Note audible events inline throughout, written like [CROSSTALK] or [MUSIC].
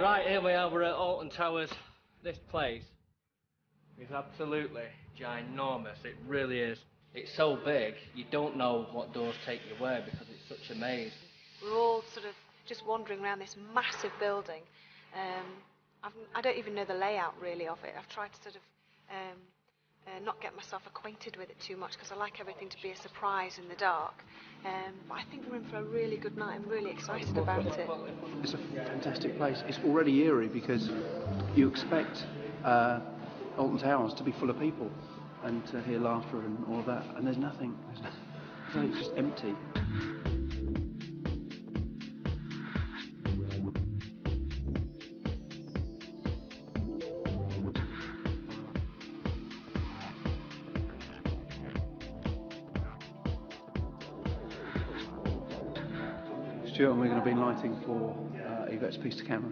Right, here we are, we're at Alton Towers. This place is absolutely ginormous, it really is. It's so big, you don't know what doors take you where because it's such a maze. We're all sort of just wandering around this massive building. Um, I've, I don't even know the layout really of it. I've tried to sort of um, uh, not get myself acquainted with it too much because I like everything to be a surprise in the dark. Um, but I think we're in for a really good night. I'm really excited about it. It's a fantastic place. It's already eerie because you expect uh, Alton Towers to be full of people and to hear laughter and all of that, and there's nothing. There's no, it's just empty. Stuart and we're going to be lighting for uh, Yvette's piece to camera.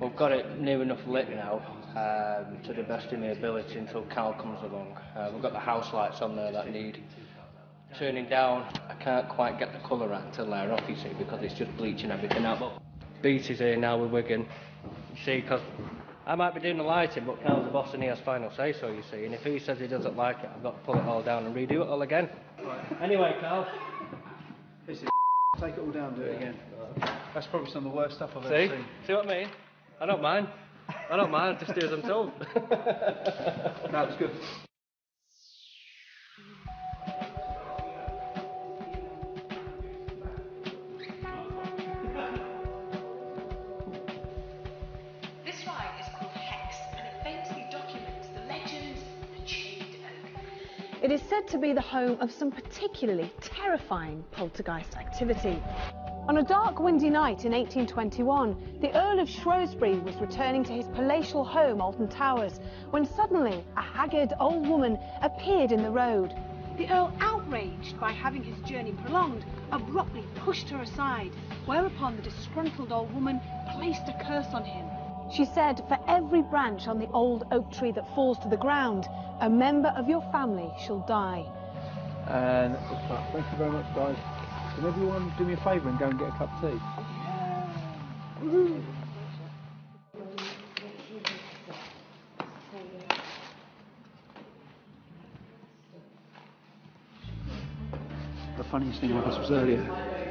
We've got it near enough lit now um, to the best of my ability until Cal comes along. Uh, we've got the house lights on there that need turning down. I can't quite get the colour out to layer off, you see, because it's just bleaching everything out. But Beat is here now with Wigan. You see, because I might be doing the lighting, but Cal's the boss and he has final say so, you see. And if he says he doesn't like it, I've got to pull it all down and redo it all again. Anyway, Cal. Take it all down, do it again. That's probably some of the worst stuff I've See? ever seen. See what I mean? I don't mind. I don't mind, just do as I'm told. [LAUGHS] No, it's good. It is said to be the home of some particularly terrifying poltergeist activity. On a dark, windy night in 1821, the Earl of Shrewsbury was returning to his palatial home, Alton Towers, when suddenly a haggard old woman appeared in the road. The Earl, outraged by having his journey prolonged, abruptly pushed her aside, whereupon the disgruntled old woman placed a curse on him. She said, For every branch on the old oak tree that falls to the ground, a member of your family shall die. And thank you very much, guys. Can everyone do me a favour and go and get a cup of tea? The funniest thing of this was earlier,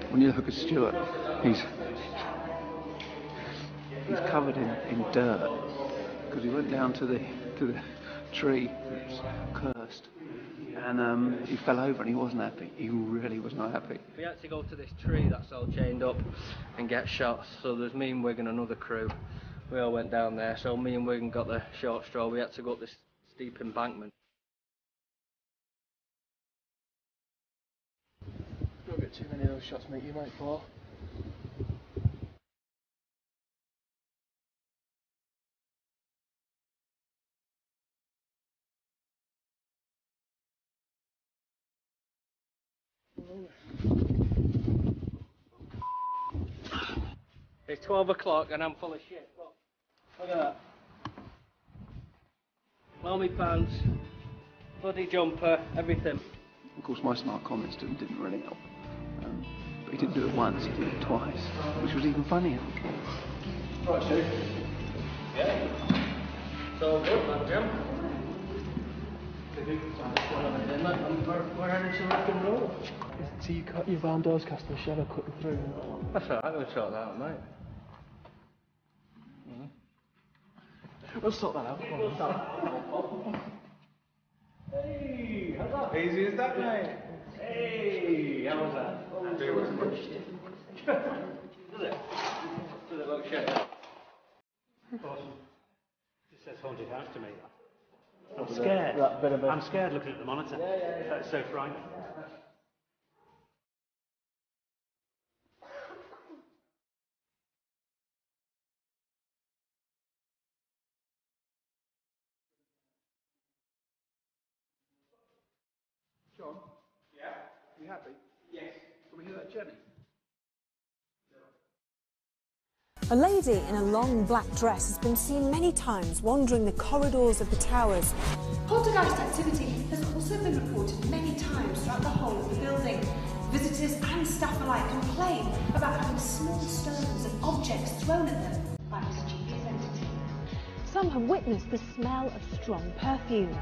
when you look at Stuart, he's he's covered in, in dirt because he went down to the to the tree that was cursed, and um, he fell over and he wasn't happy. He really was not happy. We had to go to this tree that's all chained up and get shot. So there's me and Wigan, and another crew. We all went down there. So me and Wigan got the short straw. We had to go up this steep embankment. Don't get too many of those shots, mate. You might fall. It's 12 o'clock and I'm full of shit. Look, look at that. Army pants, bloody jumper, everything. Of course, my smart comments to him didn't really help. Um, but he didn't do it once, he did it twice, which was even funnier. Right, Stu. Yeah. So good, man, Jim. We're, heading to and roll. So you cut your Van Dorscaster shadow cutting through. That's alright, we'll sort that out, mate. We'll sort that out. Hey, how's that? Easy as that, mate. Hey, how was that? It. Does it? Does it look shit? It says haunted house to me. I'm scared. that bit of a- I'm scared looking at the monitor. That's so frightening. John? Yeah? You happy? Yes. Can we hear that Jenny? A lady in a long black dress has been seen many times wandering the corridors of the towers. Poltergeist activity has also been reported many times throughout the whole of the building. Visitors and staff alike complain about having small stones and objects thrown at them by mischievous entities. Some have witnessed the smell of strong perfume.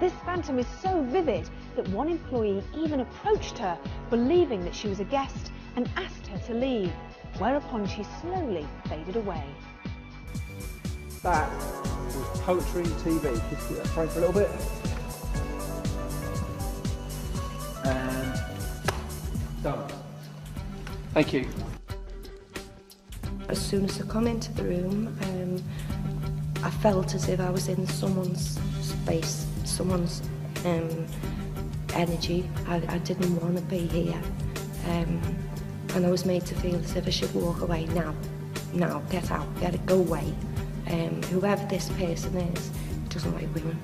This phantom is so vivid that one employee even approached her, believing that she was a guest, and asked her to leave, whereupon she slowly faded away. That was Poetry TV. Just keep that frame for a little bit. And done. Thank you. As soon as I come into the room, um, I felt as if I was in someone's space, someone's um, energy. I, I didn't want to be here. Um, and I was made to feel as if I should walk away now. Now, get out, get it, go away. Um, whoever this person is, doesn't like women.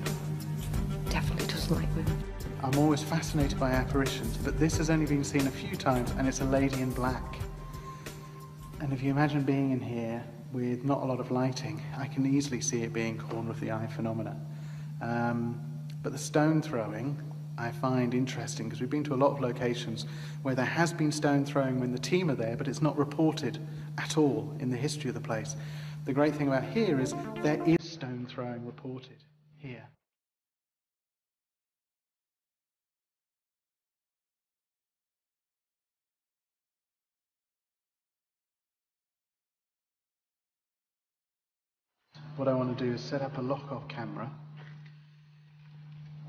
Definitely doesn't like women. I'm always fascinated by apparitions, but this has only been seen a few times and it's a lady in black. And if you imagine being in here with not a lot of lighting, I can easily see it being corner of the eye phenomena. Um, but the stone throwing I find interesting because we've been to a lot of locations where there has been stone throwing when the team are there, but it's not reported at all in the history of the place. The great thing about here is there is stone throwing reported here. What I want to do is set up a lock-off camera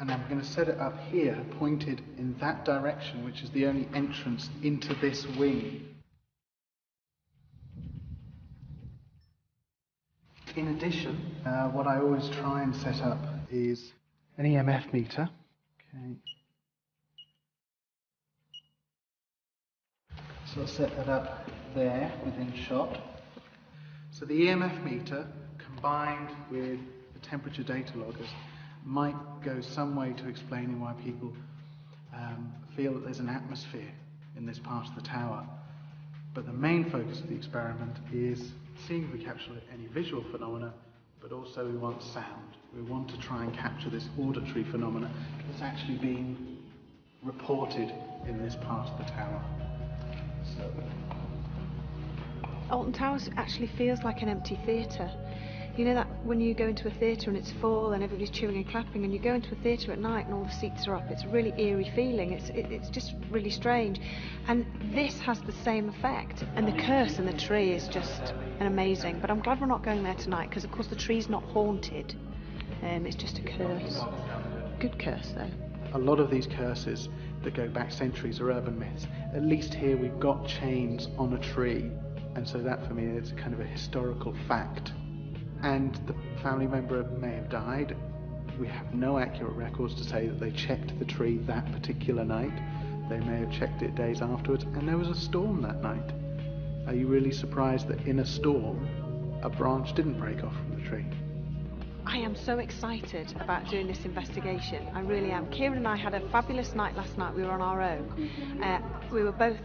and I'm going to set it up here, pointed in that direction, which is the only entrance into this wing. In addition, uh, what I always try and set up is an EMF meter. Okay. So I'll set that up there within shot. So the EMF meter combined with the temperature data loggers might go some way to explaining why people um, feel that there's an atmosphere in this part of the tower. But the main focus of the experiment is seeing if we capture any visual phenomena, but also we want sound. We want to try and capture this auditory phenomena that's actually being reported in this part of the tower. So. Alton Towers actually feels like an empty theatre. You know that when you go into a theatre and it's full and everybody's cheering and clapping, and you go into a theatre at night and all the seats are up, it's a really eerie feeling. It's it, it's just really strange, and this has the same effect. And the curse in the tree is just an amazing. But I'm glad we're not going there tonight because, of course, the tree's not haunted. Um, it's just a curse. Good curse though. A lot of these curses that go back centuries are urban myths. At least here we've got chains on a tree, and so that for me is kind of a historical fact and the family member may have died. We have no accurate records to say that they checked the tree that particular night. They may have checked it days afterwards, and there was a storm that night. Are you really surprised that in a storm, a branch didn't break off from the tree? I am so excited about doing this investigation. I really am. Kieran and I had a fabulous night last night. We were on our own. Uh, we were both,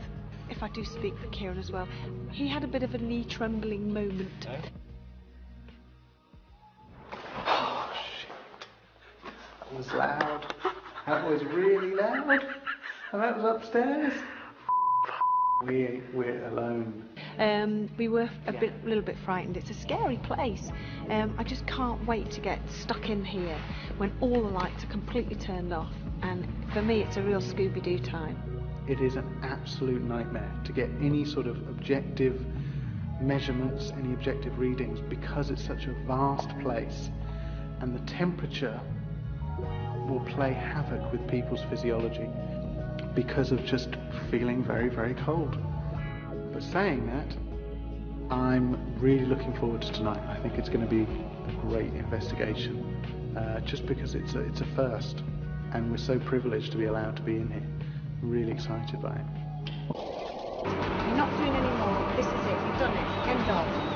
if I do speak for Kieran as well, he had a bit of a knee trembling moment. Loud. That was really loud. And that was upstairs. We, we're alone. Um, we were a bit, a little bit frightened. It's a scary place. Um, I just can't wait to get stuck in here when all the lights are completely turned off. And for me, it's a real Scooby-Doo time. It is an absolute nightmare to get any sort of objective measurements, any objective readings, because it's such a vast place and the temperature will play havoc with people's physiology because of just feeling very, very cold. But saying that, I'm really looking forward to tonight. I think it's going to be a great investigation, uh, just because it's a, it's a first, and we're so privileged to be allowed to be in here. really excited by it. You're not doing any more. This is it. You've done it. End of.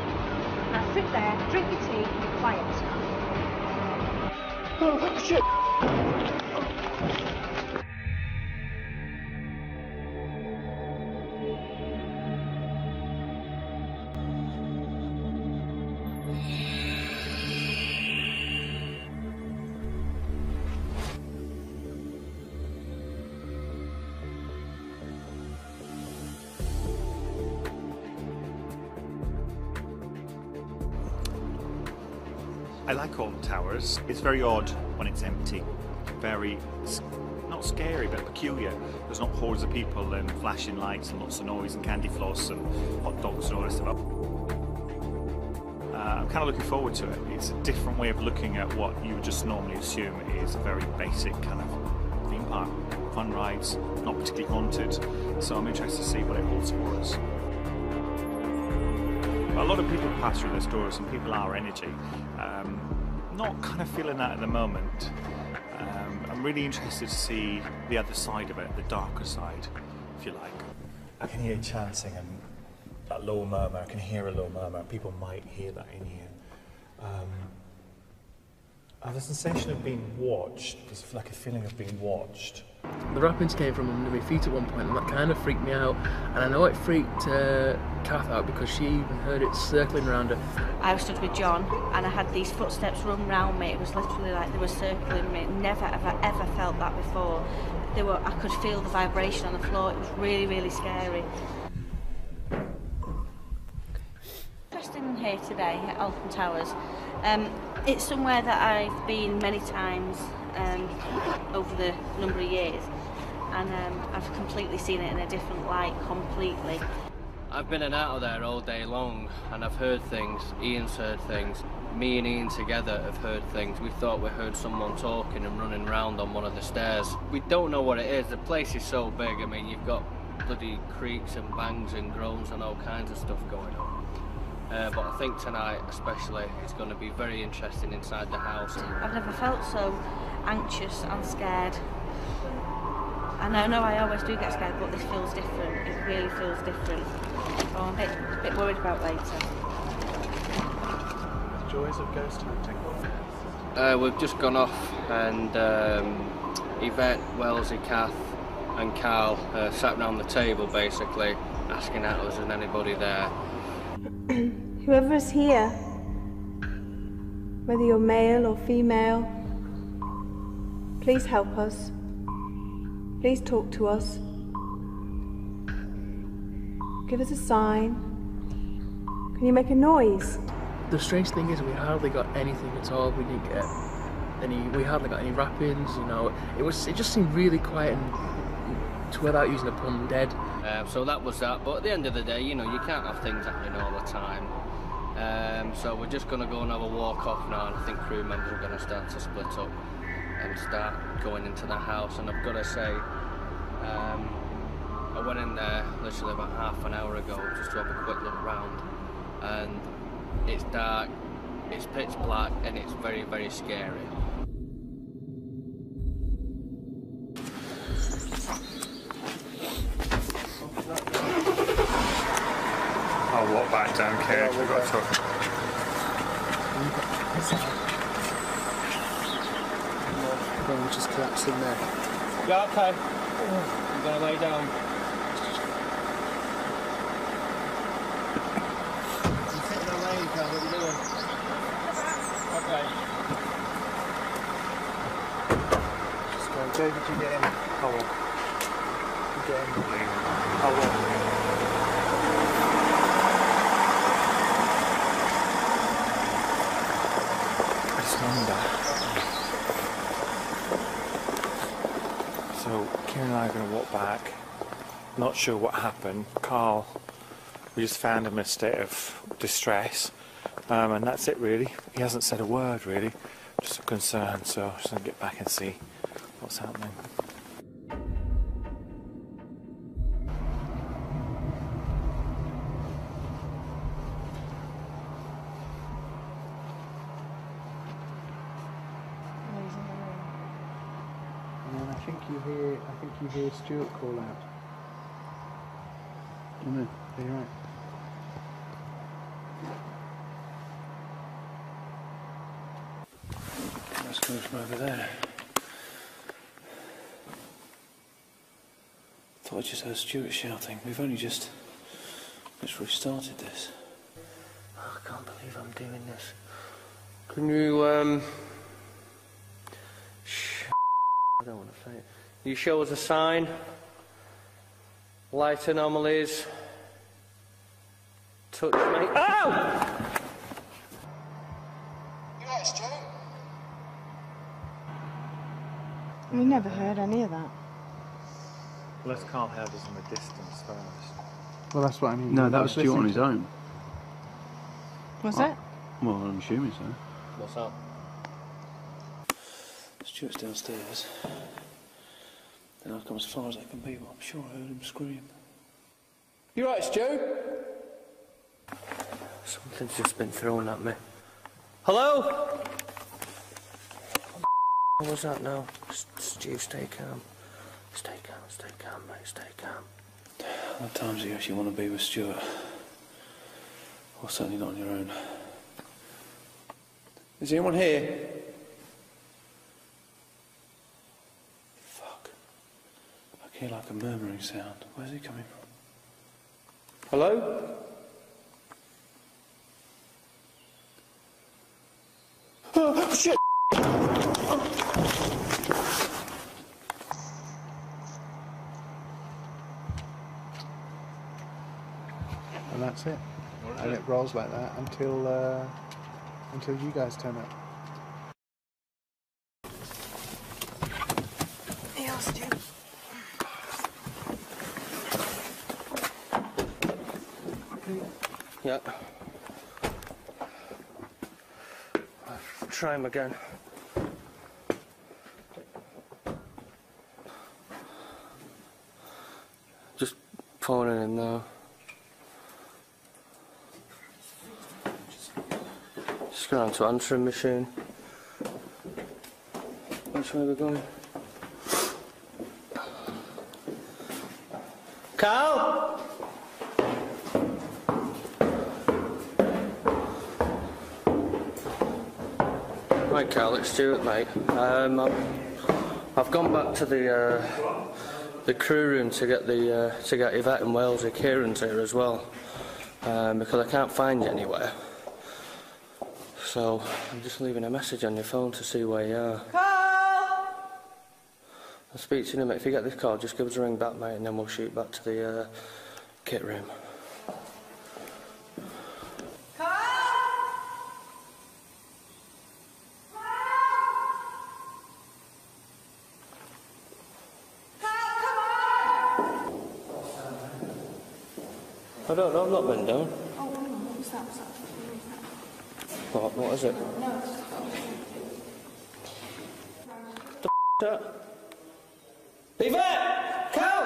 Now sit there, drink your tea, and be quiet. Oh, shit! I like old towers. It's very odd when it's empty. Very, not scary, but peculiar. There's not hordes of people and flashing lights and lots of noise and candy floss and hot dogs and all this stuff. Uh, I'm kind of looking forward to it. It's a different way of looking at what you would just normally assume is a very basic kind of theme park. Fun rides, not particularly haunted. So I'm interested to see what it holds for us. A lot of people pass through those doors and people are energy. Not kind of feeling that at the moment. Um, I'm really interested to see the other side of it, the darker side, if you like. I can hear chanting and that low murmur. I can hear a low murmur. People might hear that in here. Um, I have the sensation of being watched. There's like a feeling of being watched. The rappings came from under my feet at one point, and that kind of freaked me out. And I know it freaked uh, Kath out because she even heard it circling around her. I was stood with John and I had these footsteps run round me. It was literally like they were circling me. Never ever ever felt that before. They were I could feel the vibration on the floor. It was really, really scary. Interesting here today at Alton Towers. Um, it's somewhere that I've been many times um, over the number of years and um, I've completely seen it in a different light completely. I've been in and out of there all day long and I've heard things, Ian's heard things, me and Ian together have heard things. We thought we heard someone talking and running around on one of the stairs. We don't know what it is, the place is so big, I mean you've got bloody creaks and bangs and groans and all kinds of stuff going on. Uh, but I think tonight especially it's going to be very interesting inside the house. I've never felt so anxious and scared. And I know I always do get scared, but this feels different. It really feels different. So I'm a bit, a bit worried about later. The joys of ghost hunting. Uh, we've just gone off and um, Yvette, Walesy, Kath and Carl uh, sat round the table basically asking at us is anybody there. Whoever is here, whether you're male or female, please help us. Please talk to us. Give us a sign. Can you make a noise? The strange thing is, we hardly got anything at all. We didn't get any. We hardly got any rappings. You know, it was. It just seemed really quiet and, to without using a pun, dead. Um, so that was that. But at the end of the day, you know, you can't have things happening all the time. Um, so we're just going to go and have a walk off now, and I think crew members are going to start to split up and start going into the house. And I've got to say, um, I went in there literally about half an hour ago just to have a quick look round, and it's dark, it's pitch black, and it's very, very scary. I'll walk back down, Kate. We've got to we just collapsed in there. Yeah, okay. I'm going to lay down. You sitting on lane, Carl, what are you doing? Okay. Just go. David, you get in. I'll walk. You get in. I'll walk. I just wonder. So Kieran and I are going to walk back. Not sure what happened. Carl, we just found him in a state of distress, um, and that's it really. He hasn't said a word really, just a concern. So I'm just going to get back and see what's happening. And then I think you hear. I think you hear Stuart call out. Oh no, are you right? That's coming from over there. Thought I just heard Stuart shouting. We've only just just restarted this. Oh, I can't believe I'm doing this. Can you, um... Sh- I don't want to say it. You show us a sign. Light anomalies. Touch me. Oh! Ow! We never heard any of that. Unless Carl heard us in the distance first. Well, that's what I mean. No, that was Stuart on his own. Was Oh. it? Well, I'm assuming so. What's that? Stuart's downstairs. Then I've come as far as I can be, but I'm sure I heard him scream. You right, Stu? Something's just been thrown at me. Hello? What was that now? S- Stu, stay calm. Stay calm, stay calm, mate, stay calm. How many times do you actually want to be with Stuart? Or certainly not on your own. Is anyone here? Fuck. I hear like a murmuring sound. Where's it coming from? Hello? Oh, shit! And that's it. And it rolls like that until uh, until you guys turn up. Yeah. Try him again. Just phoning in now. Just going on to answering machine. Which way are we going? Carl! Right, Carl, it's Stuart, mate. Um, I've, gone back to the uh, the crew room to get the uh, to get Yvette and Walesy. Kieran's here as well um, because I can't find you anywhere. So I'm just leaving a message on your phone to see where you are. I'll speak to you in a minute. If you get this call, just give us a ring back, mate, and then we'll shoot back to the uh, kit room. I don't know, I've not been down. What, what is it? The f- that? Yvette! Cal!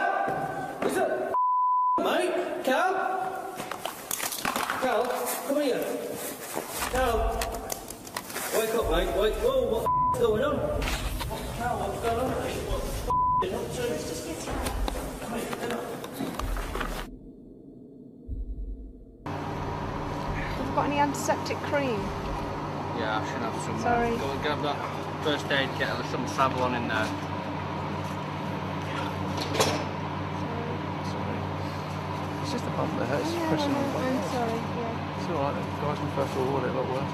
Is it mate? Cal? Cal, come here. Cal! Wake up, mate. Wake. Whoa, what the f- is going on? Cal, what's going on, mate? What the f- is up to? Mate, get up. Antiseptic cream? Yeah, I should have some. Sorry. uh, Sorry. Go and grab that first aid kit. There's some Savlon in there. It's just a bump that hurts. Yeah, pressing on the no. I'm sorry. Yeah. It's alright, the guys in the first floor ordered it a lot worse.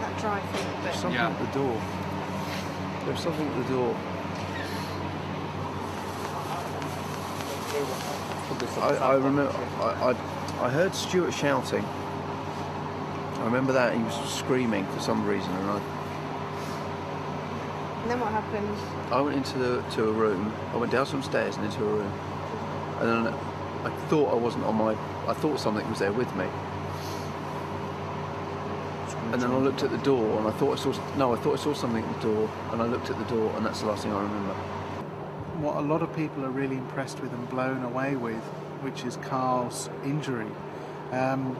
That dry thing a There's bit. something at the door. There's something at the door. I, I remember. I, I, I heard Stuart shouting. I remember that he was screaming for some reason, and I, And then what happened? I went into the to a room. I went down some stairs and into a room, and then I thought I wasn't on my. I thought something was there with me. And then I looked at the door, and I thought I saw. No, I thought I saw something at the door, and I looked at the door, and that's the last thing I remember. What a lot of people are really impressed with and blown away with, which is Carl's injury. Um,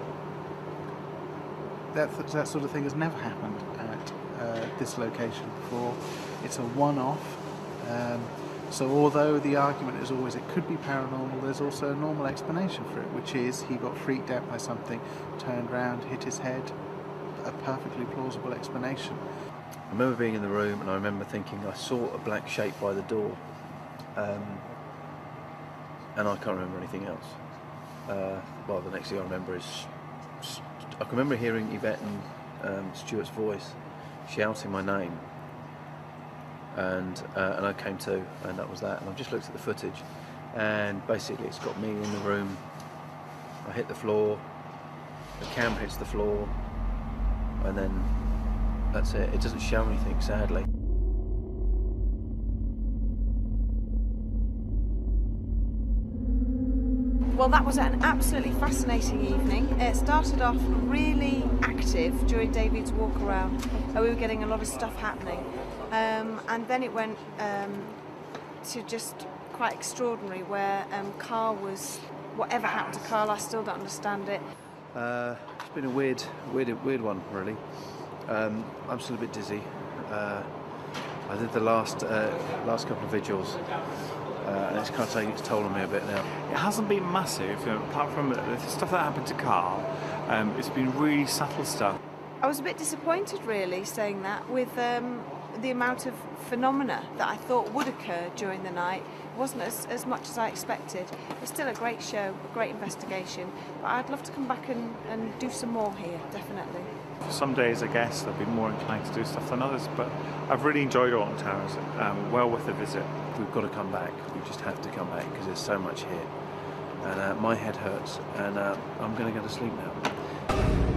that, that sort of thing has never happened at uh, this location before. It's a one-off. Um, so although the argument is always it could be paranormal, there's also a normal explanation for it, which is he got freaked out by something, turned round, hit his head. A perfectly plausible explanation. I remember being in the room, and I remember thinking I saw a black shape by the door, um, and I can't remember anything else. Uh, well, the next thing I remember is I can remember hearing Yvette and um, Stuart's voice shouting my name, and uh, and I came to, and that was that. And I've just looked at the footage, and basically it's got me in the room. I hit the floor, the camera hits the floor, and then that's it. It doesn't show anything, sadly. Well, that was an absolutely fascinating evening. It started off really active during David's walk around. and we were getting a lot of stuff happening. Um, and then it went um, to just quite extraordinary where um, Carl was, whatever happened to Carl, I still don't understand it. Uh, it's been a weird, weird, weird one, really. Um, I'm still a bit dizzy. Uh, I did the last uh, last couple of vigils, uh, and it's kind of taking its toll on me a bit now. It hasn't been massive, you know, apart from the stuff that happened to Carl. Um, it's been really subtle stuff. I was a bit disappointed, really, saying that, with um, the amount of phenomena that I thought would occur during the night. It wasn't as, as much as I expected. It's still a great show, a great investigation, but I'd love to come back and, and do some more here, definitely. Some days, I guess, I'll be more inclined to do stuff than others, but I've really enjoyed Alton Towers. Um, well worth a visit. We've got to come back. We just have to come back because there's so much here. And uh, my head hurts, and uh, I'm going to go to sleep now.